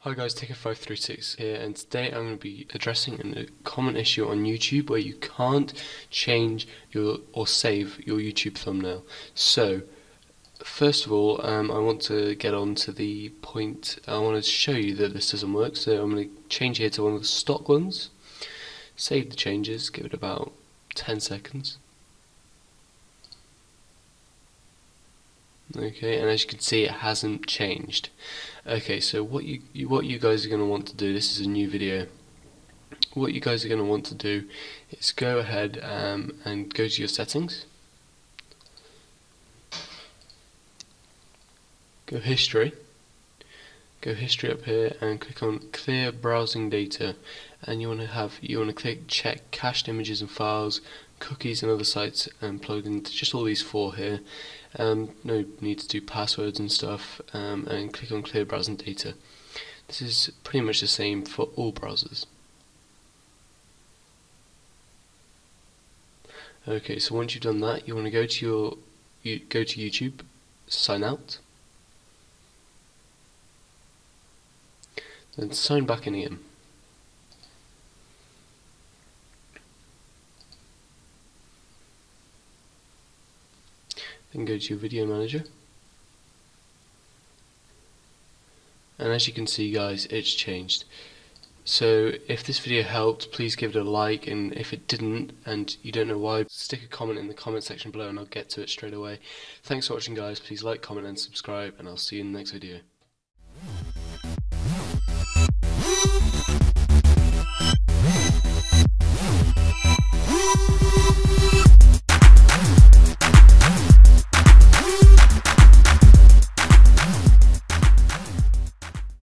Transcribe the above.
Hi guys, Techo536 here, and today I'm going to be addressing a common issue on YouTube where you can't change your or save your YouTube thumbnail. So, first of all, um, I want to get on to the point. I want to show you that this doesn't work. So I'm going to change here to one of the stock ones. Save the changes. Give it about 10 seconds. Okay, and as you can see, it hasn't changed. Okay, so what you what you guys are going to want to do. This is a new video. What you guys are going to want to do is go ahead um, and go to your settings. Go history. Go history up here and click on clear browsing data and you want to have you want to click check cached images and files cookies and other sites and plugins just all these four here. Um, no need to do passwords and stuff um, and click on clear browsing data. This is pretty much the same for all browsers. Okay so once you've done that you want to go to your you go to YouTube sign out then sign back in again then go to your video manager. And as you can see guys it's changed. So if this video helped please give it a like and if it didn't and you don't know why stick a comment in the comment section below and I'll get to it straight away. Thanks for watching guys. Please like comment and subscribe and I'll see you in the next video